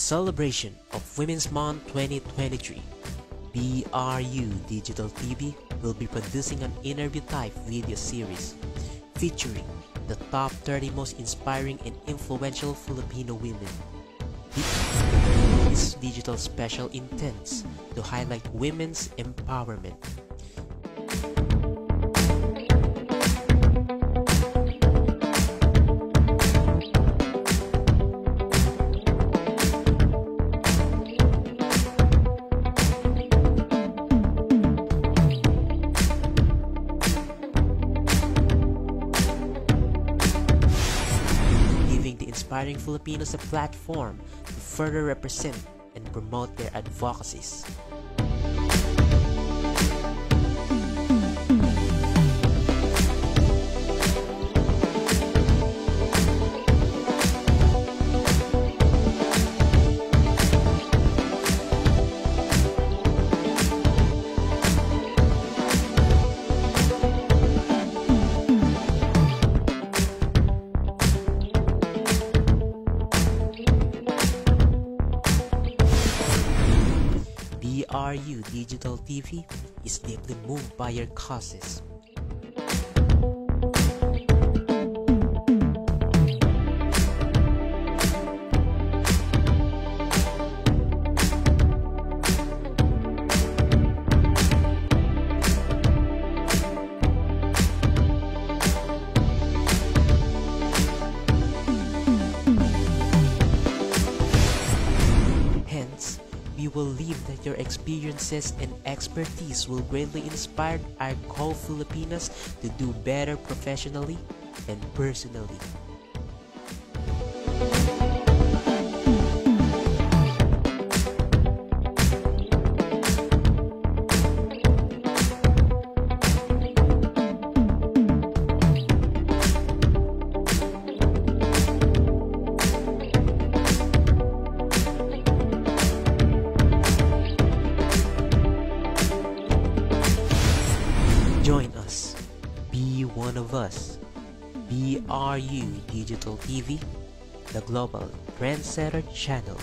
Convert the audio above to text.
celebration of Women's Month 2023, BRU Digital TV will be producing an interview type video series featuring the top 30 most inspiring and influential Filipino women. This digital special intends to highlight women's empowerment. Inspiring Filipinos a platform to further represent and promote their advocacies. BRU Digital TV is deeply moved by your causes. We believe that your experiences and expertise will greatly inspire our co-Filipinas to do better professionally and personally. Join us. Be one of us. BRU Digital TV, the global trendsetter channel.